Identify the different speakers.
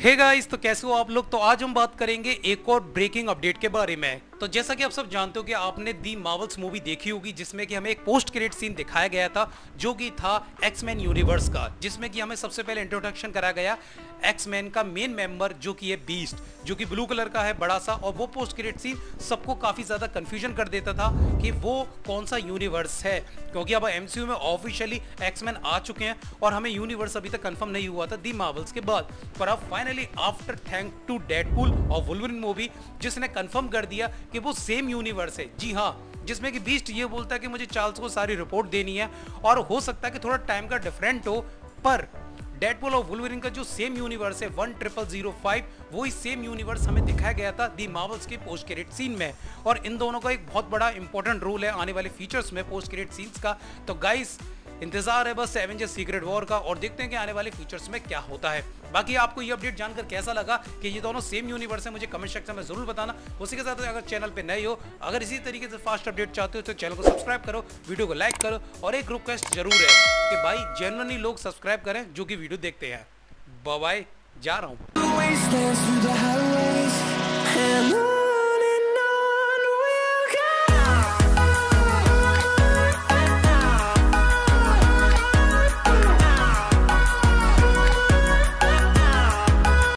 Speaker 1: हे hey guys तो कैसे हो आप लोग? तो आज हम बात करेंगे एक और ब्रेकिंग अपडेट के बारे में। तो जैसा कि आप सब जानते हो कि आपने दी मार्वल्स मूवी देखी होगी, जिसमें कि हमें एक पोस्ट क्रेडिट सीन दिखाया गया था, जो कि था एक्समैन यूनिवर्स का, जिसमें कि हमें सबसे पहले इंट्रोडक्शन करा गया एक्समैन का मेन मेंबर जो कि है बीस्ट जो कि ब्लू कलर का है, बड़ा सा, और वो पोस्ट क्रेडिट सीन सबको काफ़ी ज़्यादा कंफ्यूजन कर देता था कि वो कौन सा यूनिवर्स है, क्योंकि अब एमसीयू में ऑफिशियली एक्समैन आ चुके हैं, और हमें यूनिवर्स अभी तक कन्फर्म नहीं हुआ था दी मार्वल्स के बाद। पर अब finally after thank to Deadpool और वुल्वरिन मूवी जिसने कन्फर्म कर दिया कि वो सेम यूनिवर्स है। जी हाँ जिसमें कि बीस्ट ये बोलता है कि मुझे चार्ल्स को सारी रिपोर्ट देनी है और हो सकता है कि थोड़ा टाइम का डिफरेंट हो, पर डेडपुल और वुल्वरिन का जो सेम यूनिवर्स है वन ट्रिपल ज़ीरो फाइव वो ही सेम यूनिवर्स हमें दिखाया गया था दी मार्वल्स के पोस्ट क्रेडिट सीन में। और इन दोनों का एक बहुत बड़ा इंपॉर्टेंट रोल है आने वाले फीचर्स में पोस्ट क्रेडिट सीन्स का। तो गाइस इंतज़ार है बस एवेंजर्स सीक्रेट वॉर का और देखते हैं कि आने वाले फीचर्स में क्या होता है। बाकी आपको ये अपडेट जानकर कैसा लगा कि ये दोनों सेम यूनिवर्स है, मुझे कमेंट सेक्शन में ज़रूर बताना। उसी के साथ अगर चैनल पे नए हो, अगर इसी तरीके से फास्ट अपडेट चाहते हो तो चैनल को सब्सक्राइब करो वीडियो को लाइक करो और एक रिक्वेस्ट ज़रूर है कि भाई जेनरली लोग सब्सक्राइब करें जो कि वीडियो देखते हैं। बाय जा रहा हूँ।